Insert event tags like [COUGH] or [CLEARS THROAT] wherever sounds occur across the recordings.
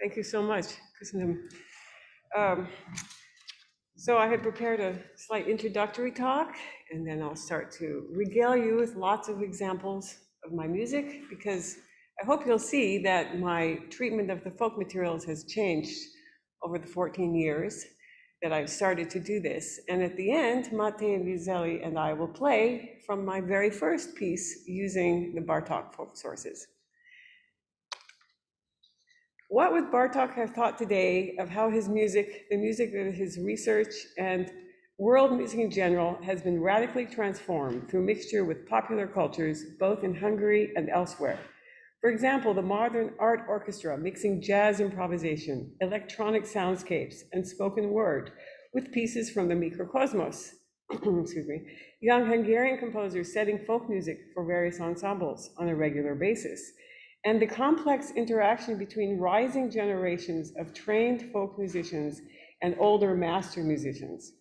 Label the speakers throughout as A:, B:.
A: Thank you so much. Um, So I had prepared a slight introductory talk, and then I'll start to regale you with lots of examples of my music, because I hope you'll see that my treatment of the folk materials has changed over the 14 years that I've started to do this. And at the end, Máté Vizeli and I will play from my very first piece using the Bartok folk sources. What would Bartok have thought today of how his music, the music of his research, and world music in general has been radically transformed through mixture with popular cultures, both in Hungary and elsewhere? For example, the modern art orchestra mixing jazz improvisation, electronic soundscapes, and spoken word with pieces from the Mikrokosmos. [CLEARS THROAT] Excuse me. Young Hungarian composers setting folk music for various ensembles on a regular basis and the complex interaction between rising generations of trained folk musicians and older master musicians.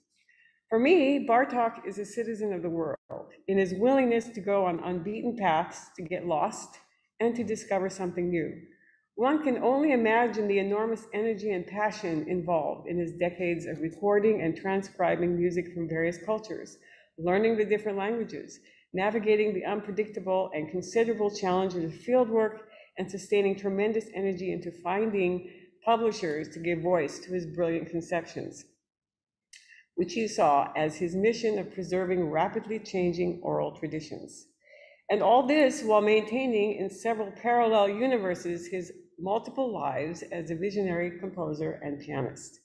A: For me, Bartok is a citizen of the world in his willingness to go on unbeaten paths, to get lost, and to discover something new. One can only imagine the enormous energy and passion involved in his decades of recording and transcribing music from various cultures, learning the different languages, navigating the unpredictable and considerable challenges of fieldwork and sustaining tremendous energy into finding publishers to give voice to his brilliant conceptions, which he saw as his mission of preserving rapidly changing oral traditions. And all this while maintaining in several parallel universes his multiple lives as a visionary composer and pianist.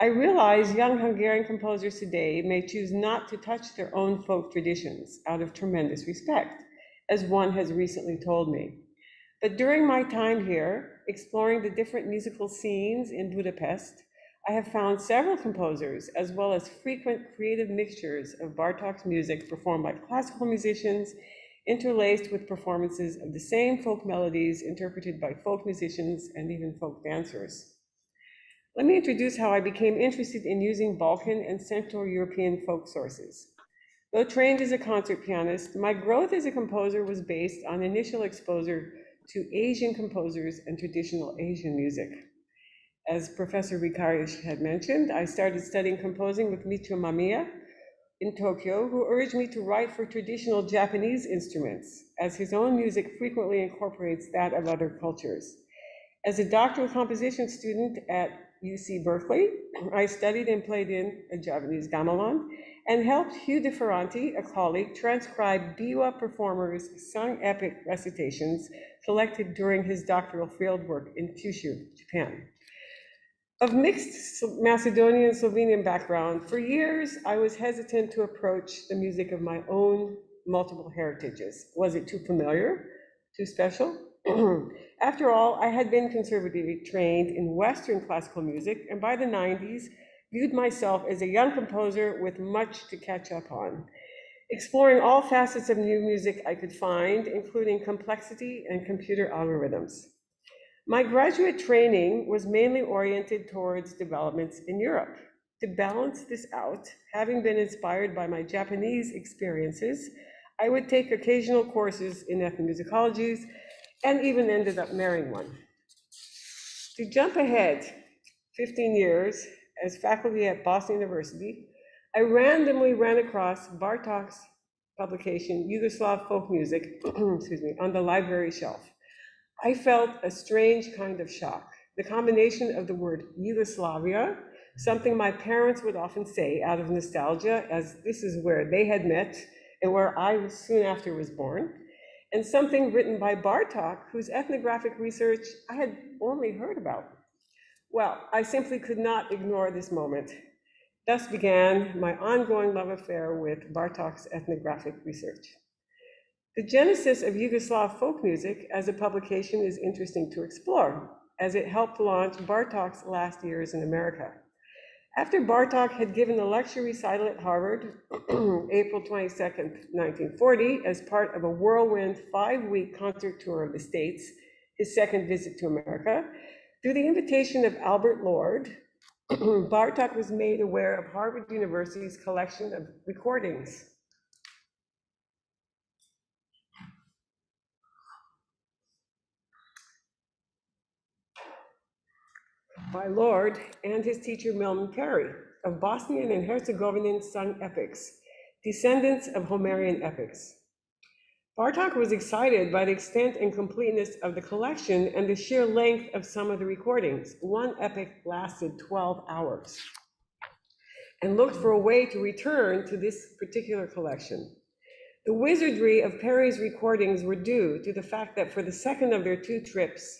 A: I realize young Hungarian composers today may choose not to touch their own folk traditions out of tremendous respect, as one has recently told me. But during my time here, exploring the different musical scenes in Budapest, I have found several composers, as well as frequent creative mixtures of Bartok's music performed by classical musicians, interlaced with performances of the same folk melodies interpreted by folk musicians and even folk dancers. Let me introduce how I became interested in using Balkan and Central European folk sources. Though trained as a concert pianist, my growth as a composer was based on initial exposure to Asian composers and traditional Asian music. As Professor Vikárius had mentioned, I started studying composing with Michio Mamiya in Tokyo, who urged me to write for traditional Japanese instruments, as his own music frequently incorporates that of other cultures. As a doctoral composition student at UC Berkeley, [CLEARS THROAT] I studied and played in a Javanese gamelan and helped Hugh DeFerranti, a colleague, transcribe biwa performers' sung epic recitations collected during his doctoral fieldwork in Kyushu, Japan. Of mixed Macedonian Slovenian background, for years I was hesitant to approach the music of my own multiple heritages. Was it too familiar? Too special? [CLEARS THROAT] After all, I had been conservatively trained in Western classical music, and by the 90s, viewed myself as a young composer with much to catch up on, exploring all facets of new music I could find, including complexity and computer algorithms. My graduate training was mainly oriented towards developments in Europe. To balance this out, having been inspired by my Japanese experiences, I would take occasional courses in ethnomusicologies and even ended up marrying one. To jump ahead 15 years, as faculty at Boston University, I randomly ran across Bartok's publication, Yugoslav Folk Music, [CLEARS THROAT] excuse me, on the library shelf. I felt a strange kind of shock. The combination of the word Yugoslavia, something my parents would often say out of nostalgia, as this is where they had met and where I soon after was born, and something written by Bartok, whose ethnographic research I had only heard about. Well, I simply could not ignore this moment. Thus began my ongoing love affair with Bartok's ethnographic research. The genesis of Yugoslav folk music as a publication is interesting to explore, as it helped launch Bartok's last years in America. After Bartok had given a lecture recital at Harvard, [CLEARS THROAT] April 22nd, 1940, as part of a whirlwind five-week concert tour of the States, his second visit to America, through the invitation of Albert Lord, [CLEARS THROAT] Bartok was made aware of Harvard University's collection of recordings. by Lord and his teacher Milman Parry of Bosnian and Herzegovinian sung epics, descendants of Homerian epics. Bartok was excited by the extent and completeness of the collection and the sheer length of some of the recordings. One epic lasted 12 hours and looked for a way to return to this particular collection. The wizardry of Parry's recordings were due to the fact that for the second of their two trips,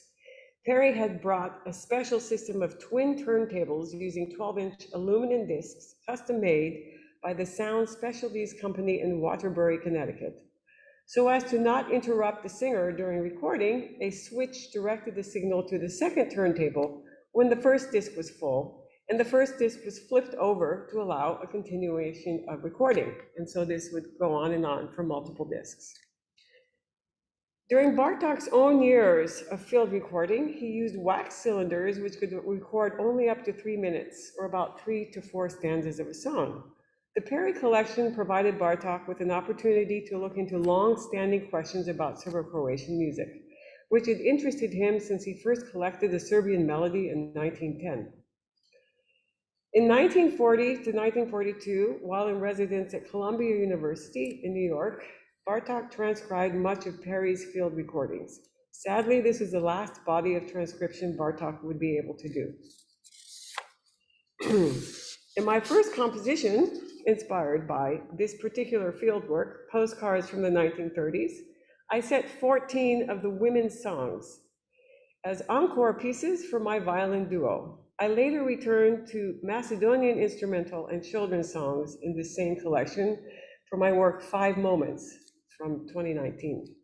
A: Parry had brought a special system of twin turntables using 12-inch aluminum discs, custom made by the Sound Specialties Company in Waterbury, Connecticut. So as to not interrupt the singer during recording, a switch directed the signal to the second turntable when the first disc was full, and the first disc was flipped over to allow a continuation of recording. And so this would go on and on for multiple discs. During Bartok's own years of field recording, he used wax cylinders which could record only up to three minutes, or about three to four stanzas of a song. The Parry collection provided Bartok with an opportunity to look into long-standing questions about Serbo-Croatian music, which had interested him since he first collected the Serbian melody in 1910. In 1940 to 1942, while in residence at Columbia University in New York, Bartok transcribed much of Parry's field recordings. Sadly, this is the last body of transcription Bartok would be able to do. [CLEARS THROAT] in my first composition, inspired by this particular field work, postcards from the 1930s, I set 14 of the women's songs as encore pieces for my violin duo. I later returned to Macedonian instrumental and children's songs in the same collection for my work Five Moments, from 2019.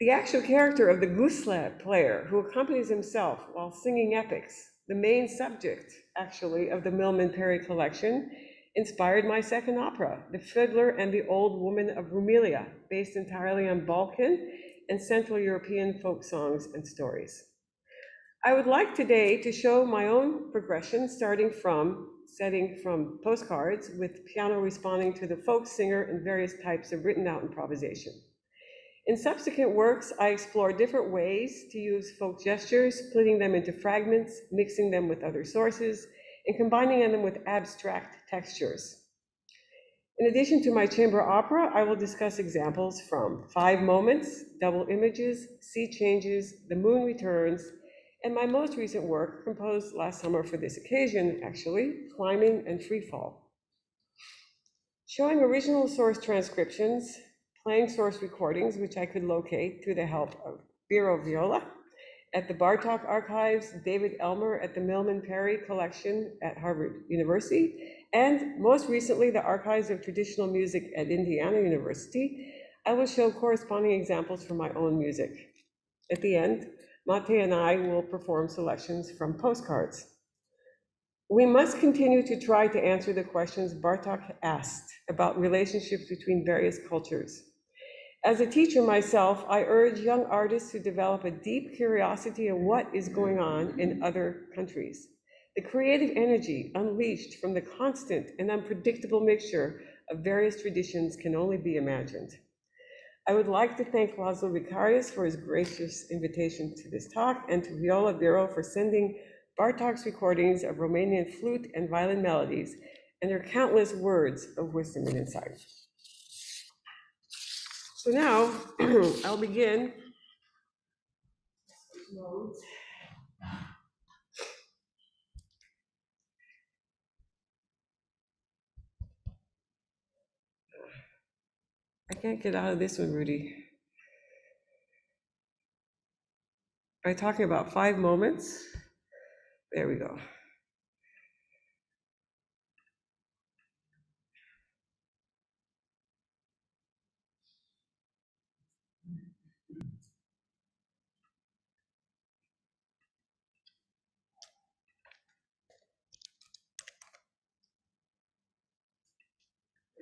A: The actual character of the gusle player who accompanies himself while singing epics, the main subject, actually, of the Milman Parry collection, inspired my second opera, The Fiddler and the Old Woman of Rumelia, based entirely on Balkan and Central European folk songs and stories. I would like today to show my own progression, starting from setting from postcards with piano responding to the folk singer and various types of written out improvisation. In subsequent works, I explore different ways to use folk gestures, splitting them into fragments, mixing them with other sources, and combining them with abstract textures. In addition to my chamber opera, I will discuss examples from Five Moments, Double Images, Sea Changes, The Moon Returns, and my most recent work, composed last summer for this occasion, actually, Climbing and Freefall. Showing original source transcriptions, playing source recordings, which I could locate through the help of Biro Viola, at the Bartok Archives, David Elmer at the Milman Parry Collection at Harvard University, and most recently, the Archives of Traditional Music at Indiana University, I will show corresponding examples from my own music. At the end, Máté and I will perform selections from postcards. We must continue to try to answer the questions Bartok asked about relationships between various cultures. As a teacher myself, I urge young artists to develop a deep curiosity of what is going on in other countries. The creative energy unleashed from the constant and unpredictable mixture of various traditions can only be imagined. I would like to thank Laszlo Vikárius for his gracious invitation to this talk and to Viola Biro for sending Bartok's recordings of Romanian flute and violin melodies and their countless words of wisdom and insight. So now [CLEARS THROAT] I'll begin. I can't get out of this one, Rudy. By talking about five moments. There we go.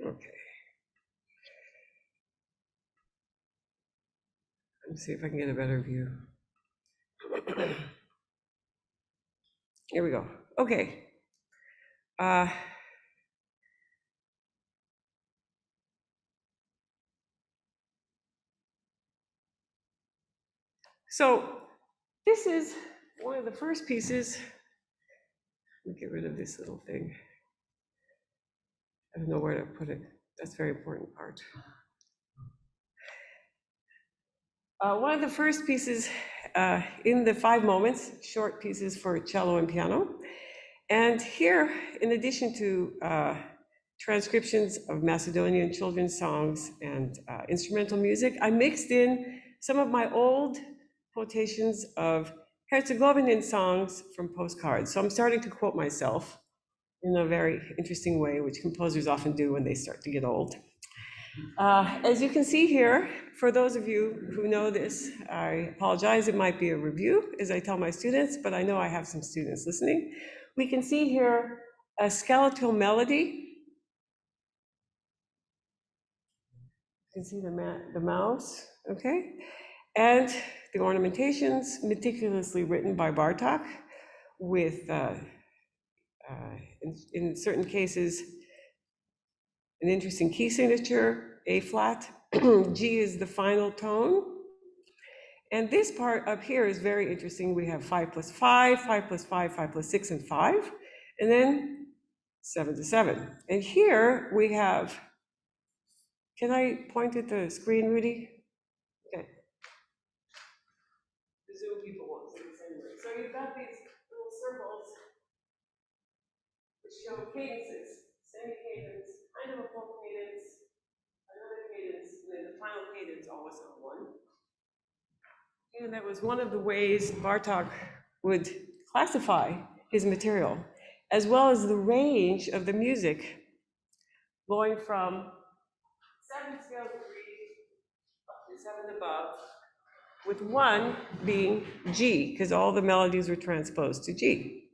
A: Okay. Let's see if I can get a better view. [COUGHS] Here we go. Okay. Uh, so this is one of the first pieces Let me get rid of this little thing. I don't know where to put it. That's very important part. Uh, one of the first pieces uh, in the five moments, short pieces for cello and piano. And here, in addition to uh, transcriptions of Macedonian children's songs and uh, instrumental music, I mixed in some of my old quotations of Herzegovinian songs from postcards. So I'm starting to quote myself in a very interesting way, which composers often do when they start to get old. Uh, as you can see here, for those of you who know this, I apologize, it might be a review as I tell my students, but I know I have some students listening. We can see here a skeletal melody. You can see the, the mouse, okay? And the ornamentations meticulously written by Bartok with, uh, uh, in, in certain cases, an interesting key signature, A flat. [CLEARS THROAT] G is the final tone. And this part up here is very interesting. We have five plus five, five plus five, five plus six, and five, and then seven to seven. And here we have, can I point at the screen, Rudy? Okay. So you've got these little circles cadences, semicadence, kind of a cadence, another cadence, and then the final cadence always on one. And that was one of the ways Bartok would classify his material, as well as the range of the music, going from seven scale degrees up to seven above, with one being G, because all the melodies were transposed to G.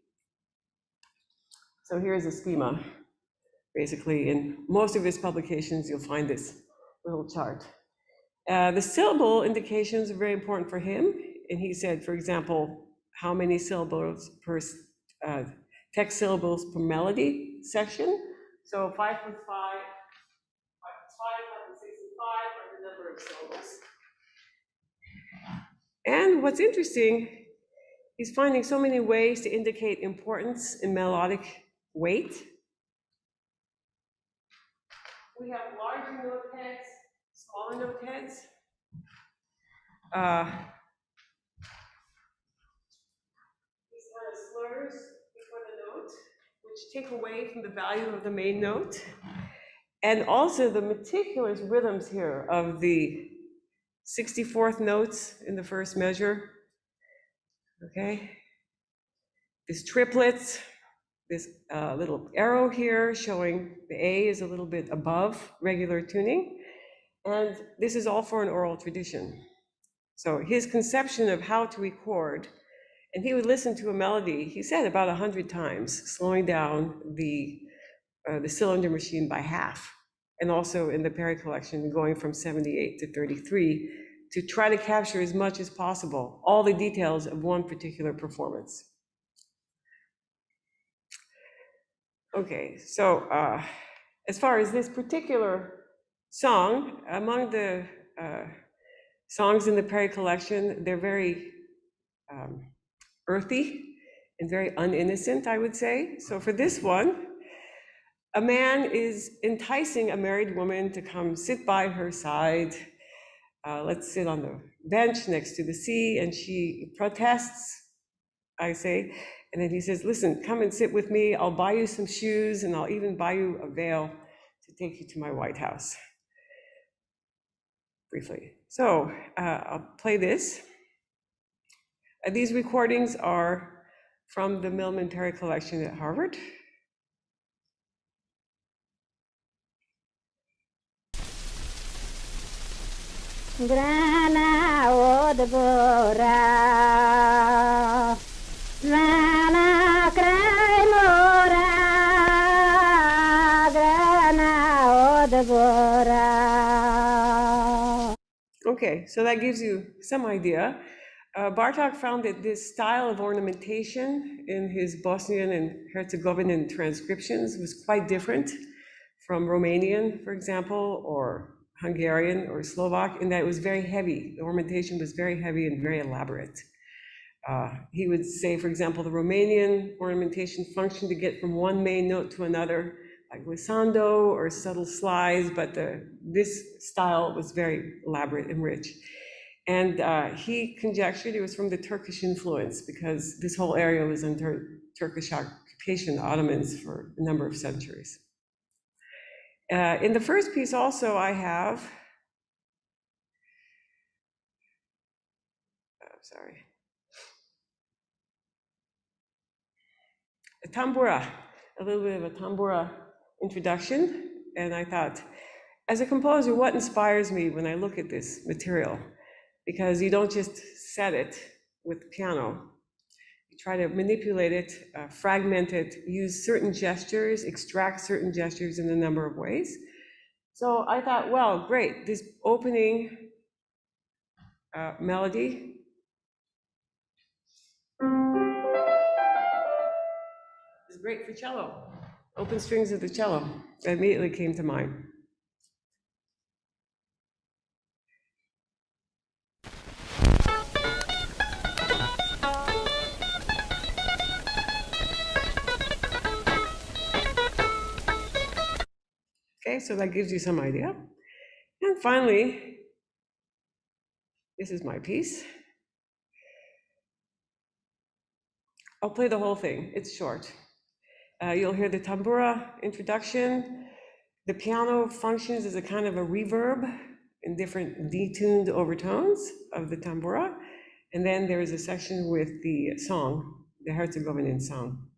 A: So here's a schema. Basically, in most of his publications, you'll find this little chart. Uh, the syllable indications are very important for him. And he said, for example, how many syllables per uh, text syllables per melody section. So five plus five, five plus five, five plus are the number of syllables. And what's interesting, he's finding so many ways to indicate importance in melodic weight. We have larger note heads, smaller note heads. Uh, These kind of slurs before the note, which take away from the value of the main note. And also the meticulous rhythms here of the 64th notes in the first measure. Okay? These triplets, this uh, little arrow here showing the A is a little bit above regular tuning. And this is all for an oral tradition. So his conception of how to record, and he would listen to a melody, he said about 100 times, slowing down the, uh, the cylinder machine by half. And also in the Parry collection, going from 78 to 33 to try to capture as much as possible all the details of one particular performance. Okay, so uh, as far as this particular song, among the uh, songs in the Parry collection, they're very um, earthy and very uninnocent, I would say. So for this one, a man is enticing a married woman to come sit by her side. Uh, let's sit on the bench next to the sea, and she protests, I say, and then he says, Listen, come and sit with me. I'll buy you some shoes, and I'll even buy you a veil to take you to my White House. Briefly. So uh, I'll play this. Uh, these recordings are from the Milman Parry collection at Harvard.
B: Grana
A: Okay, so that gives you some idea. Uh, Bartok found that this style of ornamentation in his Bosnian and Herzegovinian transcriptions was quite different from Romanian, for example, or Hungarian or Slovak, in that it was very heavy. The ornamentation was very heavy and very elaborate. Uh, He would say, for example, the Romanian ornamentation functioned to get from one main note to another, like glissando or subtle slides, but the, this style was very elaborate and rich. And uh, he conjectured it was from the Turkish influence because this whole area was under Turkish occupation, the Ottomans, for a number of centuries. Uh, in the first piece also, I have, oh, sorry. A tambura, a little bit of a tambura introduction. And I thought, as a composer, what inspires me when I look at this material? Because you don't just set it with piano. You try to manipulate it, uh, fragment it, use certain gestures, extract certain gestures in a number of ways. So I thought, well, great, this opening uh, melody is great for cello. Open strings of the cello that immediately came to mind. Okay, so that gives you some idea. And finally, this is my piece. I'll play the whole thing, it's short. Uh, you'll hear the tambura introduction. The piano functions as a kind of a reverb in different detuned overtones of the tambura. And then there is a section with the song, the Herzegovinian song.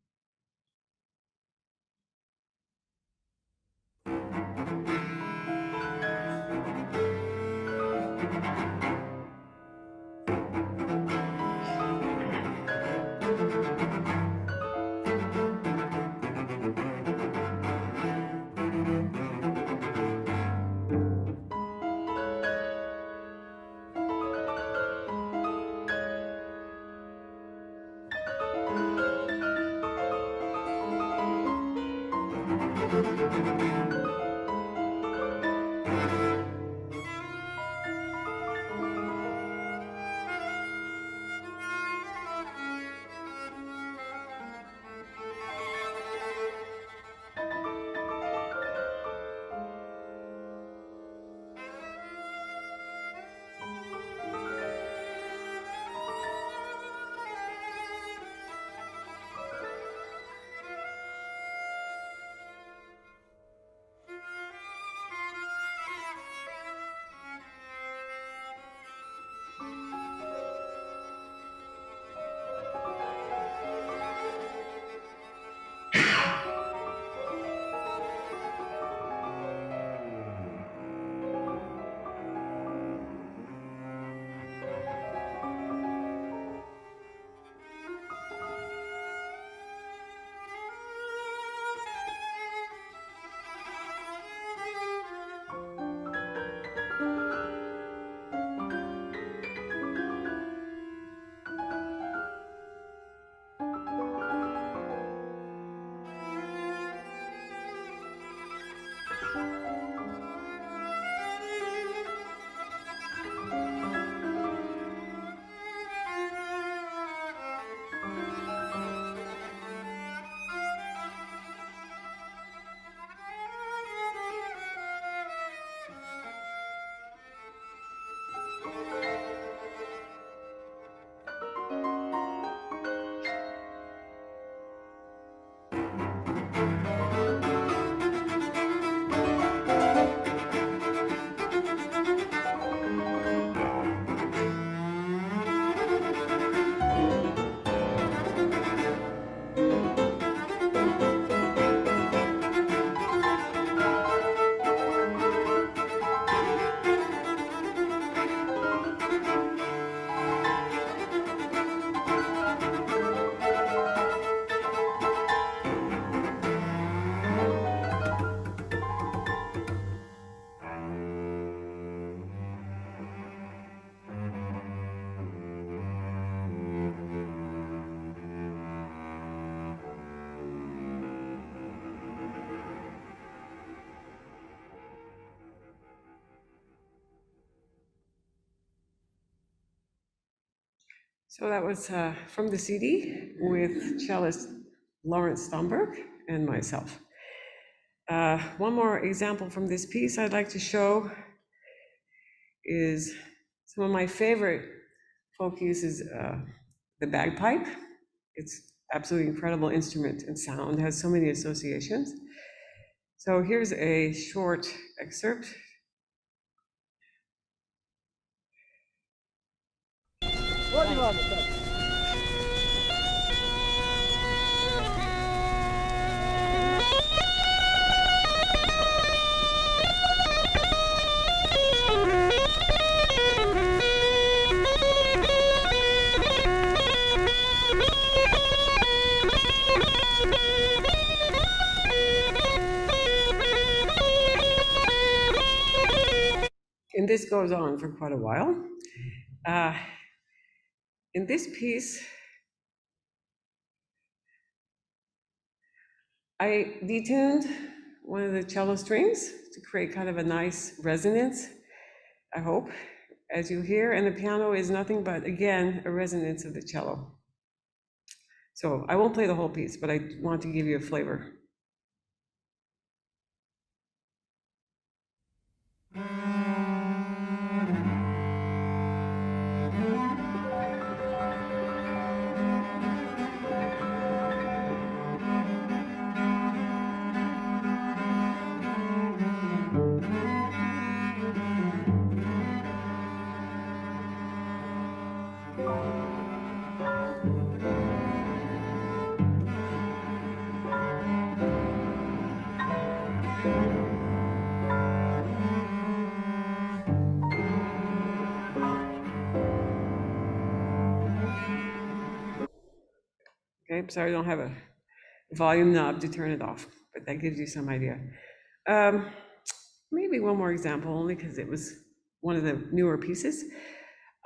A: So that was uh, from the CD with cellist Lawrence Stomberg and myself. Uh, One more example from this piece I'd like to show is some of my favorite folk uses, uh, the bagpipe. It's absolutely incredible instrument and sound, has so many associations. So here's a short excerpt. This goes on for quite a while. Uh, in this piece, I detuned one of the cello strings to create kind of a nice resonance, I hope, as you hear. And the piano is nothing but, again, a resonance of the cello. So I won't play the whole piece, but I want to give you a flavor. Okay, sorry, I don't have a volume knob to turn it off, but that gives you some idea. Um, maybe one more example, only because it was one of the newer pieces.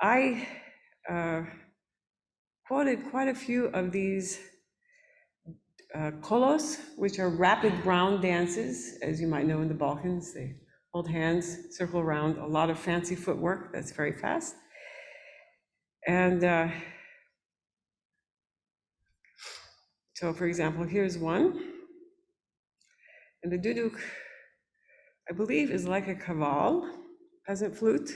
A: I uh, quoted quite a few of these uh, kolos, which are rapid round dances, as you might know in the Balkans. They hold hands, circle around, a lot of fancy footwork that's very fast. And uh, So for example, here's one. And the duduk, I believe, is like a kaval, peasant flute.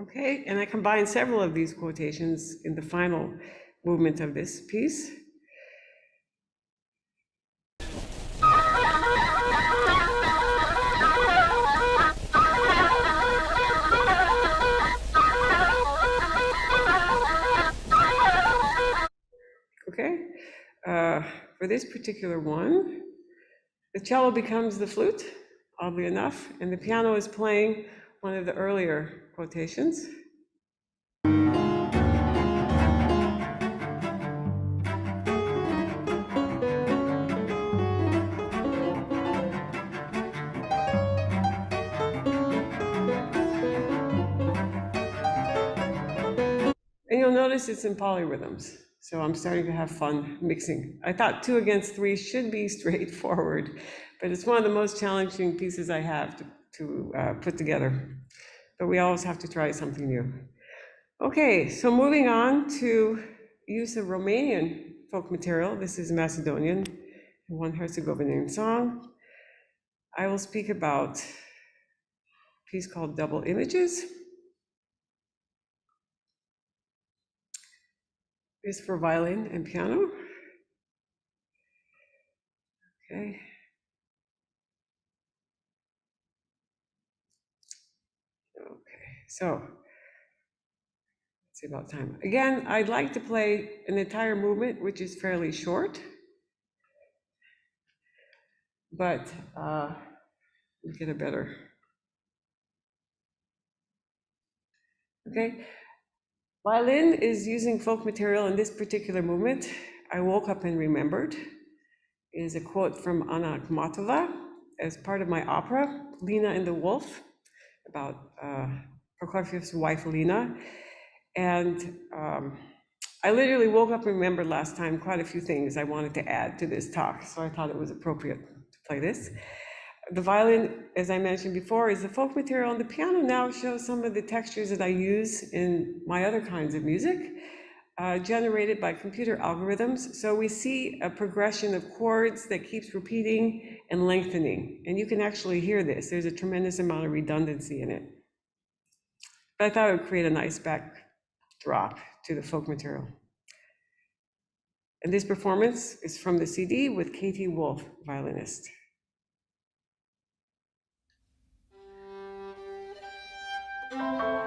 A: Okay, and I combined several of these quotations in the final movement of this piece. Okay, uh, for this particular one, the cello becomes the flute, oddly enough, and the piano is playing one of the earlier quotations. Notice it's in polyrhythms, so I'm starting to have fun mixing. I thought two against three should be [LAUGHS] straightforward, but it's one of the most challenging pieces I have to, to uh, put together. But we always have to try something new. Okay, so moving on to use of Romanian folk material. This is Macedonian, one Herzegovinian song. I will speak about a piece called Double Images. Is for violin and piano. Okay. Okay, so let's see about time. Again, I'd like to play an entire movement, which is fairly short. But uh, we get a better. Okay, Violin is using folk material in this particular movement. I woke up and remembered is a quote from Anna Akhmatova as part of my opera, Lena and the Wolf, about uh, Prokofiev's wife Lena. And um, I literally woke up and remembered last time quite a few things I wanted to add to this talk, so I thought it was appropriate to play this. The violin, as I mentioned before, is the folk material, and the piano now shows some of the textures that I use in my other kinds of music, uh, generated by computer algorithms. So we see a progression of chords that keeps repeating and lengthening, and you can actually hear this. There's a tremendous amount of redundancy in it. But I thought it would create a nice backdrop to the folk material. And this performance is from the CD with Katie Wolf, violinist. Uh,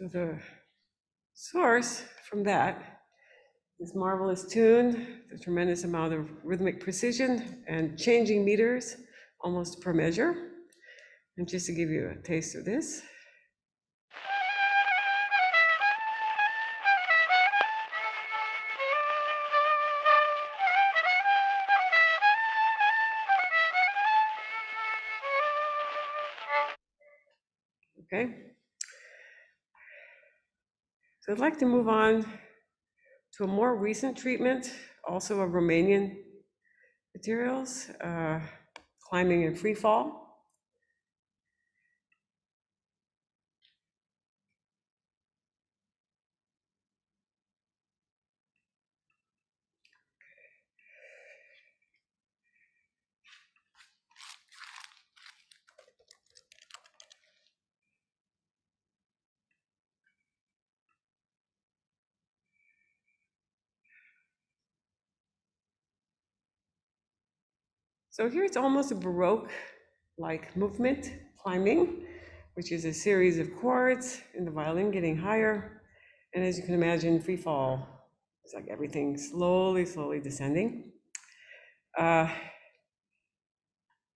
A: So the source from that is marvelous tune, the tremendous amount of rhythmic precision and changing meters almost per measure. And just to give you a taste of this. I'd like to move on to a more recent treatment, also of Romanian materials, uh, climbing and free fall. So here it's almost a Baroque-like movement, climbing, which is a series of chords in the violin getting higher. And as you can imagine, free fall, it's like everything slowly, slowly descending. Uh,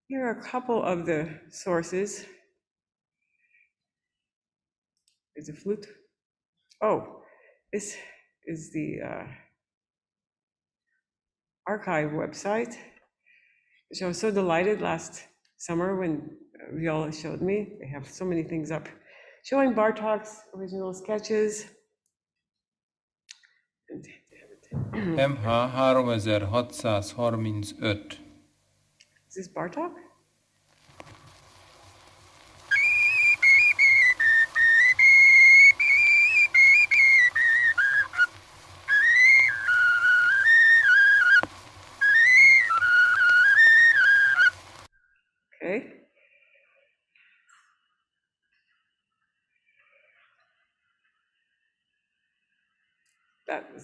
A: here are a couple of the sources. There's a flute. Oh, this is the uh, archive website, which I was so delighted last summer when Viola showed me. They have so many things up showing Bartok's original sketches. And
C: MH 3635.
A: Is this Bartok?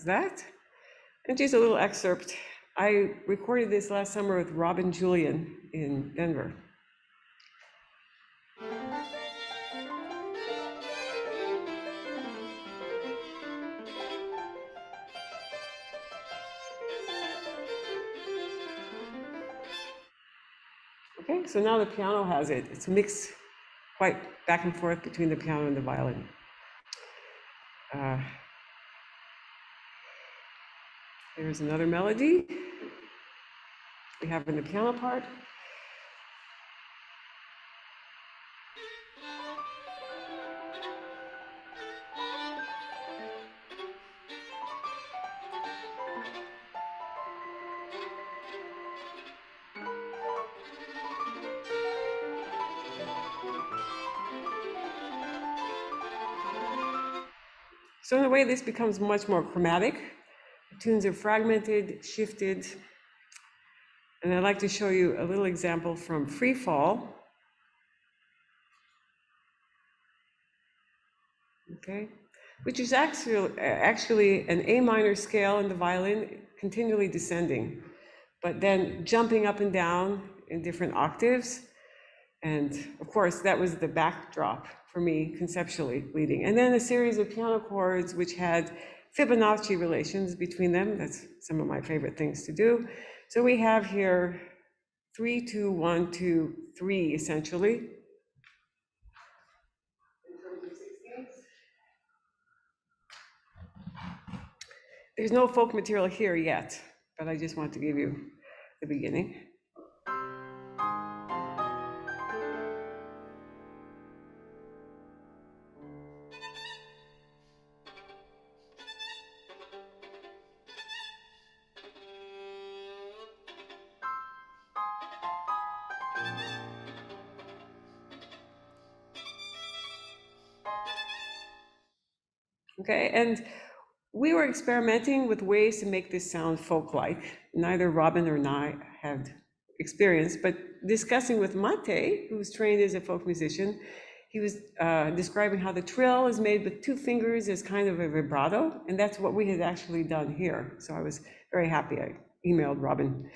A: That. And just a little excerpt. I recorded this last summer with Robin Julian in Denver. Okay, so now the piano has it. It's mixed quite back and forth between the piano and the violin. Uh, Here's another melody. We have in the piano part. So in a way, this becomes much more chromatic. Tunes are fragmented, shifted. And I'd like to show you a little example from Free Fall. Okay, which is actually, actually an A minor scale in the violin, continually descending, but then jumping up and down in different octaves. And of course, that was the backdrop for me conceptually leading. And then a series of piano chords which had Fibonacci relations between them. That's some of my favorite things to do. So we have here three, two, one, two, three, essentially. There's no folk material here yet, but I just want to give you the beginning. Okay, and we were experimenting with ways to make this sound folk-like. Neither Robin or I had experience, but discussing with Máté, who was trained as a folk musician, he was uh, describing how the trill is made with two fingers as kind of a vibrato, and that's what we had actually done here. So I was very happy. I emailed Robin.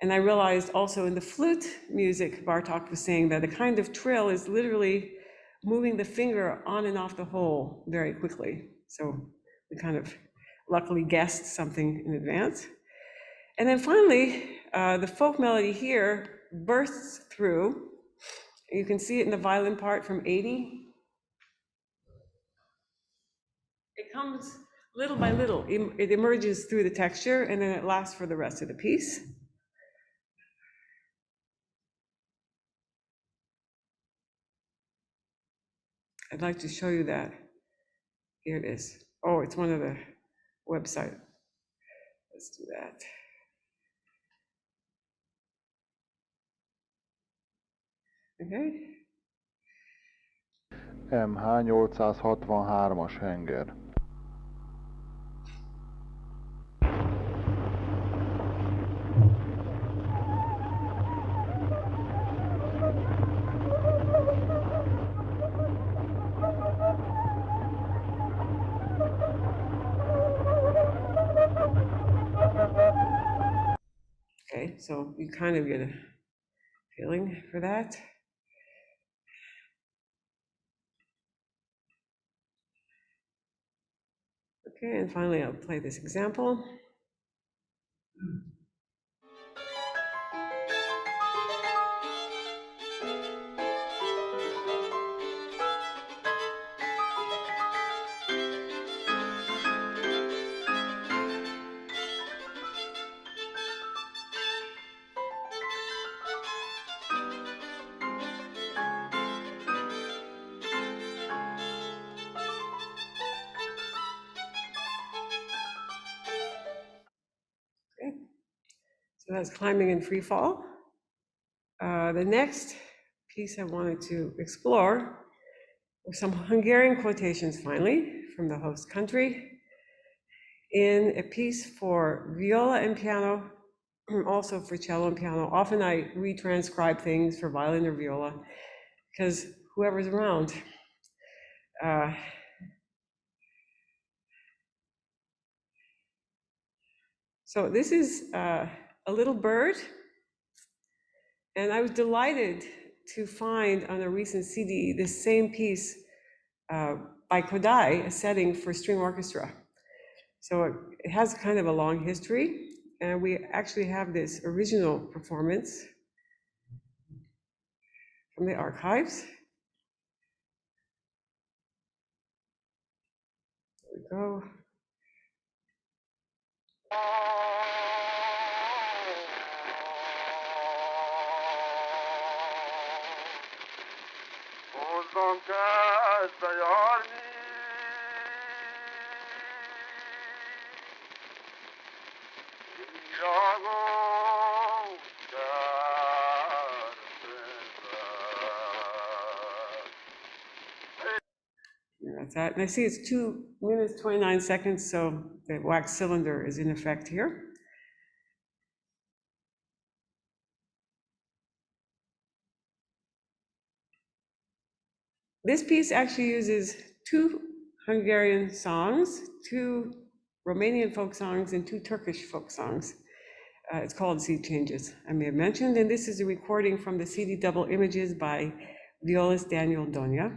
A: And I realized also in the flute music, Bartok was saying that a kind of trill is literally moving the finger on and off the hole very quickly. So we kind of luckily guessed something in advance. And then finally, uh, the folk melody here bursts through. You can see it in the violin part from 80. It comes little by little, it emerges through the texture and then it lasts for the rest of the piece. I'd like to show you that. Here it is. Oh, it's one of the website. Let's do that. Okay.
D: MH863-as henger.
A: So you kind of get a feeling for that. Okay, and finally, I'll play this example. That's climbing in free fall. Uh, the next piece I wanted to explore were some Hungarian quotations finally from the host country in a piece for viola and piano, [CLEARS THROAT] also for cello and piano. Often I retranscribe things for violin or viola because whoever's around. Uh, so this is uh, a little bird, and I was delighted to find on a recent CD this same piece uh, by Kodály, a setting for string orchestra. So it- it has kind of a long history, and we actually have this original performance from the archives. There we go. That's that. And I see it's two minutes, 29 seconds, so the wax cylinder is in effect here. This piece actually uses two Hungarian songs, two Romanian folk songs, and two Turkish folk songs. Uh, it's called Sea Changes, I may have mentioned, and this is a recording from the CD Double Images by violist Daniel Donia.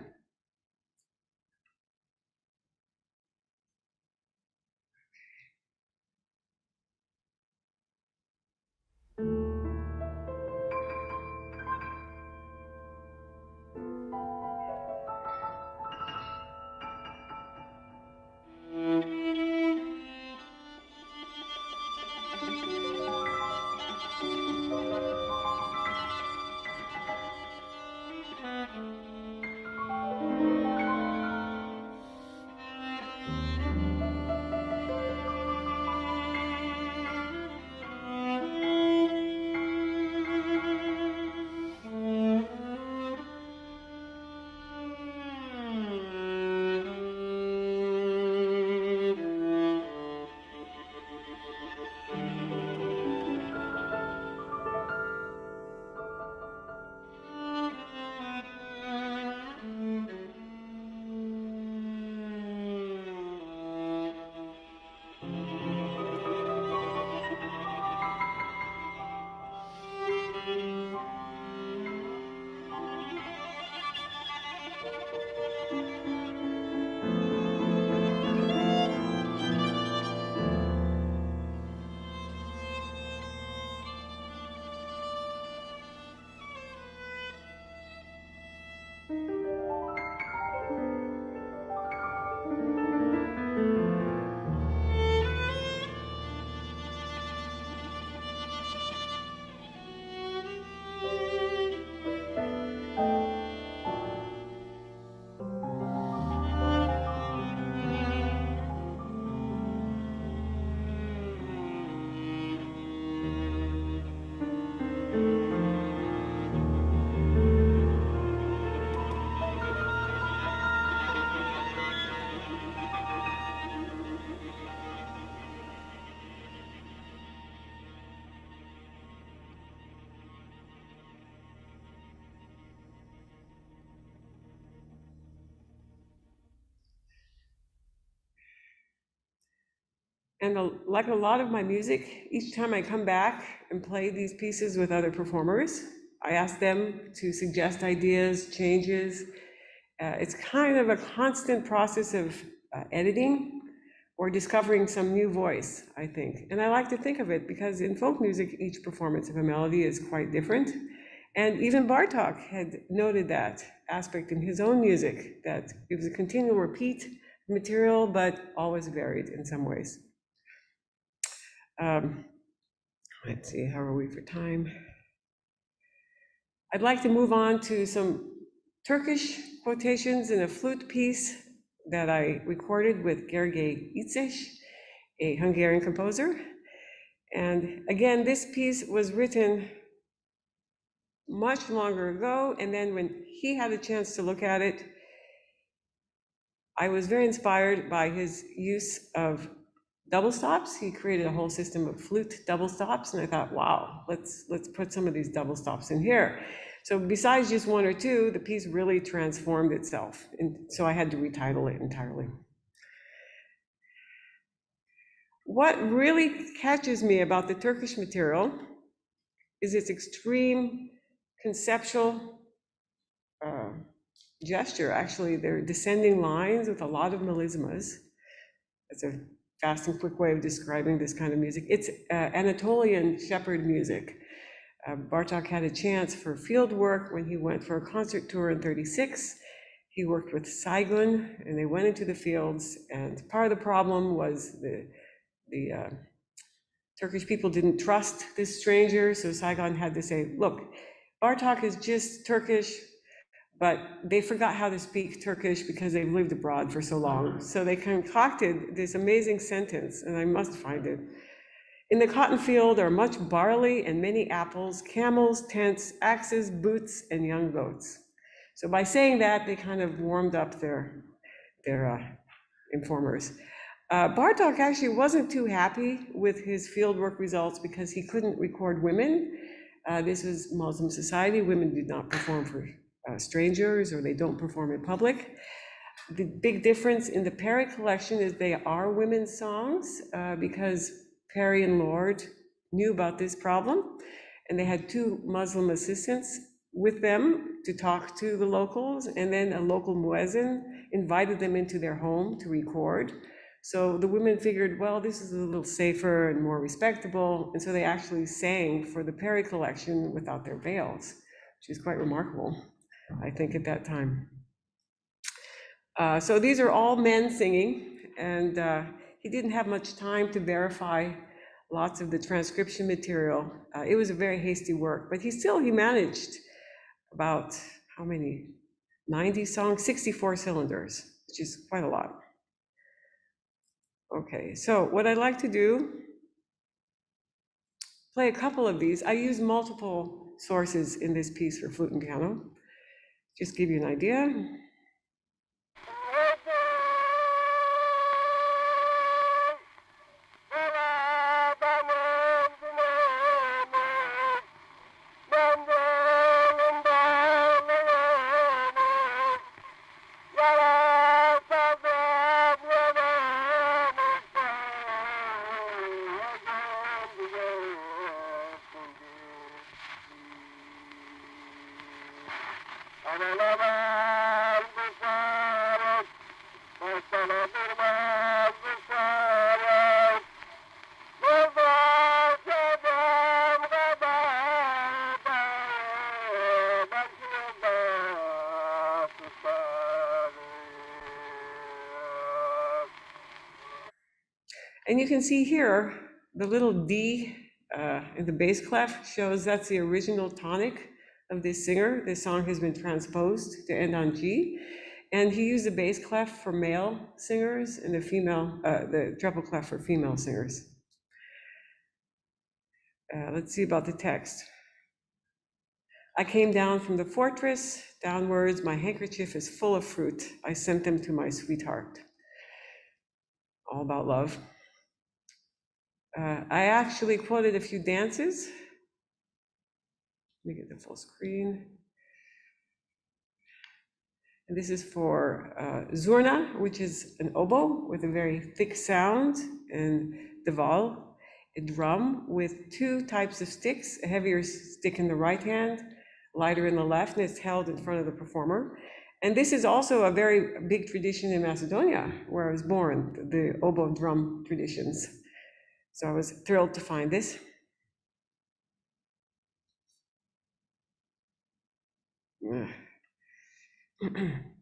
A: And a- like a lot of my music, each time I come back and play these pieces with other performers, I ask them to suggest ideas, changes. Uh, it's kind of a constant process of uh, editing or discovering some new voice, I think. And I like to think of it because in folk music, each performance of a melody is quite different. And even Bartok had noted that aspect in his own music, that it was a continual repeat material, but always varied in some ways. Um, Let's see, how are we for time? I'd like to move on to some Turkish quotations in a flute piece that I recorded with Gergely Ittzés, a Hungarian composer. And again, this piece was written much longer ago, and then when he had a chance to look at it, I was very inspired by his use of double stops. He created a whole system of flute double stops, and I thought, wow, let's let's put some of these double stops in here. So besides just one or two, the piece really transformed itself, and so I had to retitle it entirely. What really catches me about the Turkish material is its extreme conceptual uh, gesture. Actually, they're descending lines with a lot of melismas. That's a fast and quick way of describing this kind of music. It's uh, Anatolian shepherd music. Uh, Bartok had a chance for field work when he went for a concert tour in 36. He worked with Saygun and they went into the fields. And part of the problem was the the uh, Turkish people didn't trust this stranger, so Saygun had to say, look, Bartok is just Turkish, but they forgot how to speak Turkish because they've lived abroad for so long. So they concocted this amazing sentence, and I must find it. In the cotton field are much barley and many apples, camels, tents, axes, boots, and young goats. So by saying that, they kind of warmed up their, their uh, informers. Uh, Bartok actually wasn't too happy with his fieldwork results because he couldn't record women. Uh, this was Muslim society. Women did not perform for uh, strangers or they don't perform in public. The big difference in the Parry collection is they are women's songs uh, because Parry and Lord knew about this problem and they had two Muslim assistants with them to talk to the locals and then a local muezzin invited them into their home to record. So the women figured, well, this is a little safer and more respectable, and so they actually sang for the Parry collection without their veils, which is quite remarkable, I think, at that time. Uh, so these are all men singing, and uh, he didn't have much time to verify lots of the transcription material. Uh, it was a very hasty work, but he still he managed about how many 90 songs, 64 cylinders, which is quite a lot. Okay, so what I'd like to do, play a couple of these. I use multiple sources in this piece for flute and piano. Just give you an idea. And you can see here, the little D uh, in the bass clef shows that's the original tonic of this singer. This song has been transposed to end on G. And he used the bass clef for male singers and the female, uh, the treble clef for female singers. Uh, let's see about the text. I came down from the fortress, downwards, my handkerchief is full of fruit. I sent them to my sweetheart. All about love. Uh, I actually quoted a few dances. Let me get the full screen. And this is for uh, Zurna, which is an oboe with a very thick sound, and davul, a drum with two types of sticks, a heavier stick in the right hand, lighter in the left, and it's held in front of the performer. And this is also a very big tradition in Macedonia, where I was born, the oboe drum traditions. So I was thrilled to find this. [CLEARS THROAT]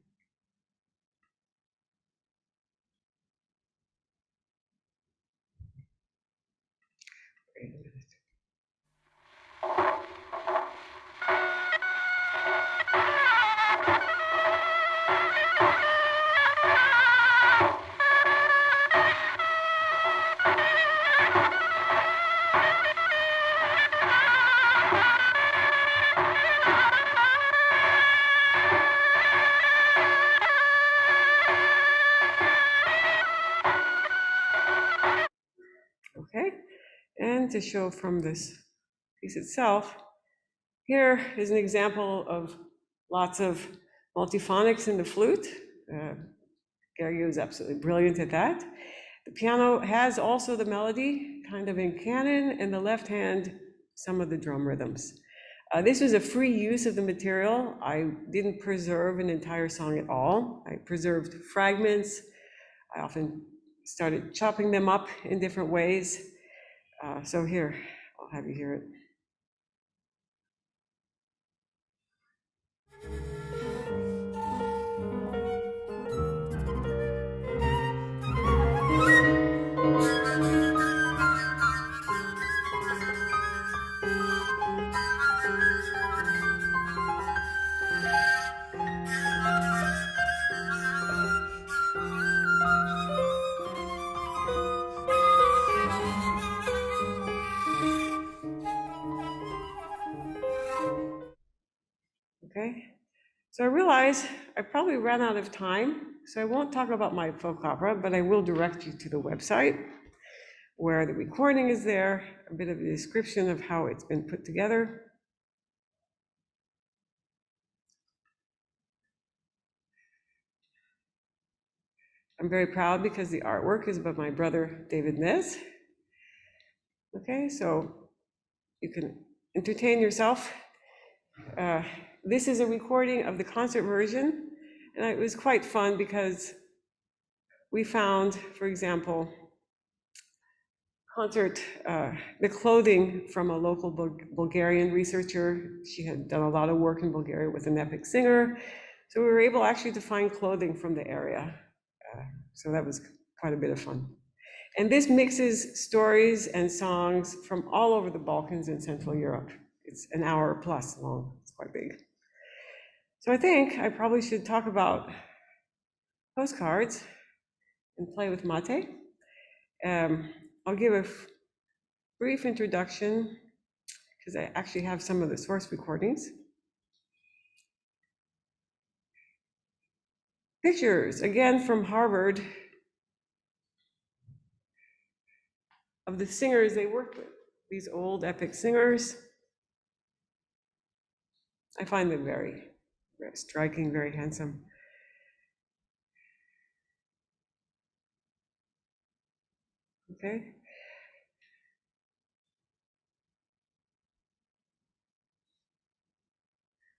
A: and to show from this piece itself, here is an example of lots of multiphonics in the flute. Uh, Gary is absolutely brilliant at that. The piano has also the melody, kind of in canon, and the left hand, some of the drum rhythms. Uh, this was a free use of the material. I didn't preserve an entire song at all. I preserved fragments. I often started chopping them up in different ways. Uh, so here, I'll have you hear it. So I realize I probably ran out of time, so I won't talk about my folk opera, but I will direct you to the website where the recording is there, a bit of a description of how it's been put together. I'm very proud because the artwork is by my brother David Nez. Okay, so you can entertain yourself. Uh, this is a recording of the concert version, and it was quite fun because we found, for example, concert, uh, the clothing from a local Bul- Bulgarian researcher. She had done a lot of work in Bulgaria with an epic singer. So we were able actually to find clothing from the area. Uh, so that was quite a bit of fun. And this mixes stories and songs from all over the Balkans and Central Europe. It's an hour plus long, it's quite big. So I think I probably should talk about postcards and play with Máté. Um, I'll give a brief introduction because I actually have some of the source recordings. Pictures, again from Harvard, of the singers they worked with, these old epic singers. I find them very striking, very handsome. Okay.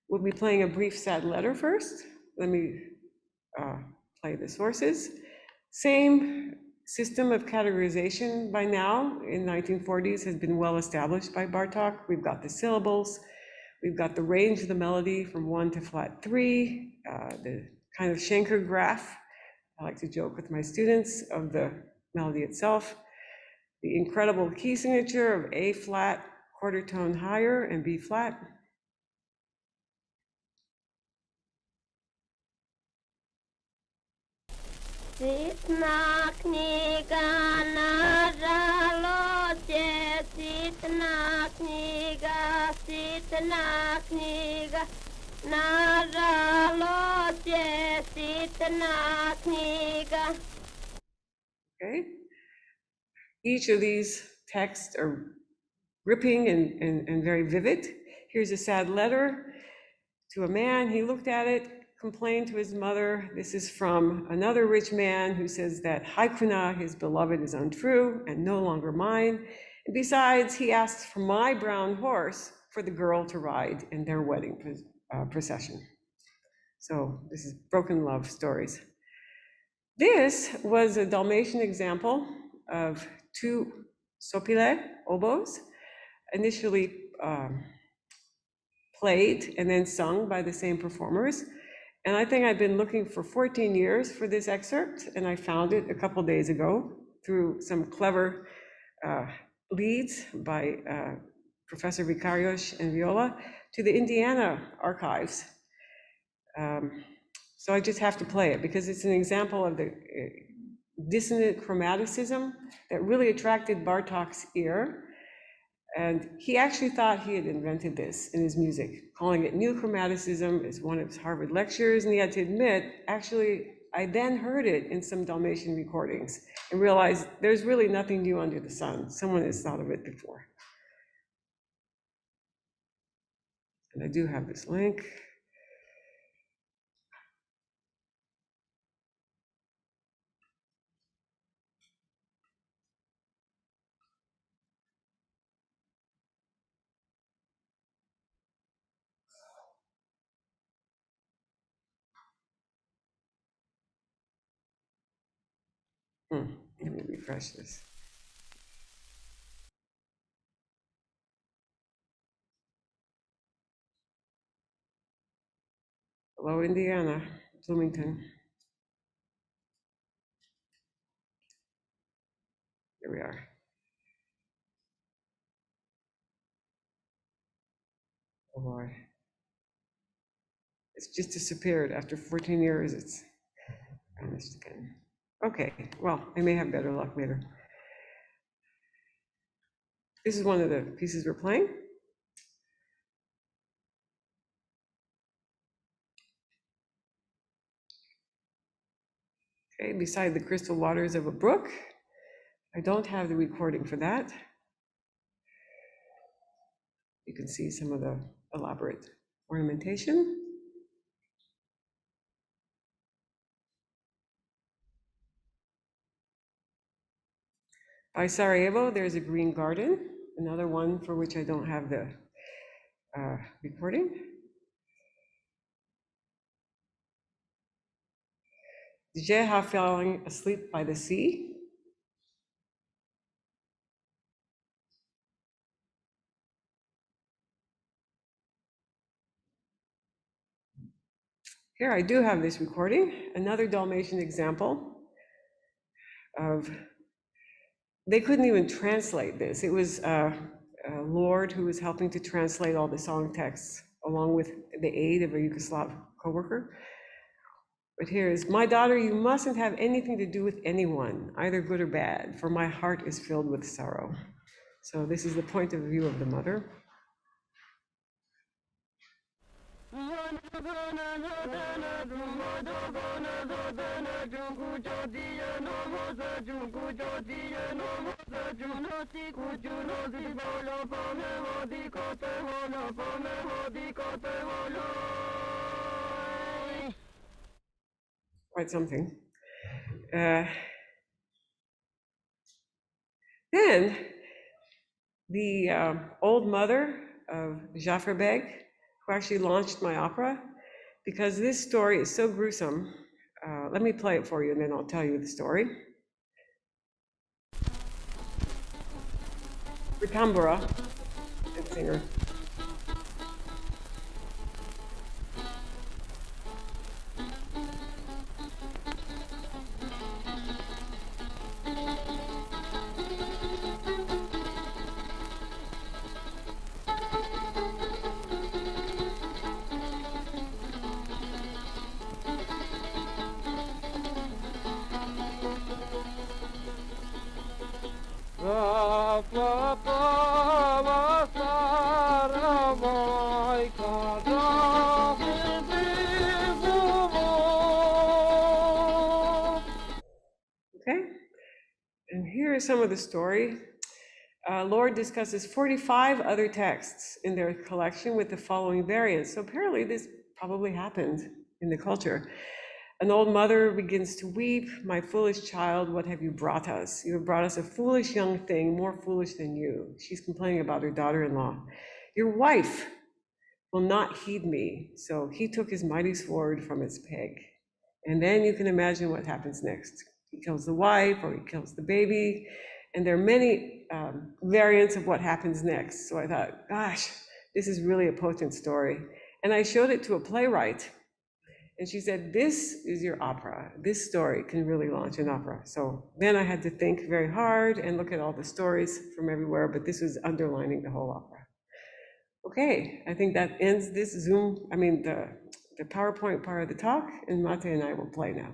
A: We'll be playing a brief sad letter first. Let me uh, play the sources. Same system of categorization by now in 1940s has been well established by Bartok. We've got the syllables, We've got the range of the melody from one to flat three, uh, the kind of Schenker graph, I like to joke with my students, of the melody itself, the incredible key signature of A flat, quarter tone higher, and B flat.
B: Na ситна книга, ситна книга, на жалоте, ситна книга.
A: Okay? Each of these texts are gripping and, and, and very vivid. Here's a sad letter to a man. He looked at it, complained to his mother. This is from another rich man who says that Haikuna, his beloved, is untrue and no longer mine. Besides, he asks for my brown horse for the girl to ride in their wedding uh, procession. So this is broken love stories. This was a Dalmatian example of two sopile oboes, initially um, played and then sung by the same performers. And I think I've been looking for 14 years for this excerpt, and I found it a couple days ago through some clever uh, leads by uh, Professor Vikárius and Viola to the Indiana archives. Um, so I just have to play it because it's an example of the uh, dissonant chromaticism that really attracted Bartok's ear. And he actually thought he had invented this in his music, calling it new chromaticism is one of his Harvard lectures. And he had to admit, actually, I then heard it in some Dalmatian recordings and realized there's really nothing new under the sun. Someone has thought of it before. And I do have this link. Hmm, let me refresh this. Hello, Indiana, Bloomington. Here we are. Oh boy. It's just disappeared after 14 years. It's vanished again. Okay, well, I may have better luck later. This is one of the pieces we're playing. Okay, beside the crystal waters of a brook. I don't have the recording for that. You can see some of the elaborate ornamentation. By Sarajevo, there's a green garden, another one for which I don't have the uh, recording. Jeha falling asleep by the sea. Here, I do have this recording, another Dalmatian example of, they couldn't even translate this. It was uh, uh, Lord who was helping to translate all the song texts along with the aid of a Yugoslav coworker. But here is, my daughter, you mustn't have anything to do with anyone, either good or bad, for my heart is filled with sorrow. So this is the point of view of the mother. Quite something. Uh, then the uh, old mother of Jafar Beg, who actually launched my opera, because this story is so gruesome. Uh, let me play it for you and then I'll tell you the story. Ricambora, singer. Some of the story. Uh, Lord discusses 45 other texts in their collection with the following variants. So apparently, this probably happened in the culture. An old mother begins to weep, My foolish child, what have you brought us? You have brought us a foolish young thing, more foolish than you. She's complaining about her daughter in law. Your wife will not heed me. So he took his mighty sword from its peg. And then you can imagine what happens next. He kills the wife or he kills the baby. And there are many um, variants of what happens next. So I thought, gosh, this is really a potent story. And I showed it to a playwright. And she said, This is your opera. This story can really launch an opera. So then I had to think very hard and look at all the stories from everywhere, but this was underlining the whole opera. Okay, I think that ends this Zoom, I mean, the, the PowerPoint part of the talk, and Máté and I will play now.